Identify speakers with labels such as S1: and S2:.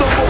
S1: unstoppable.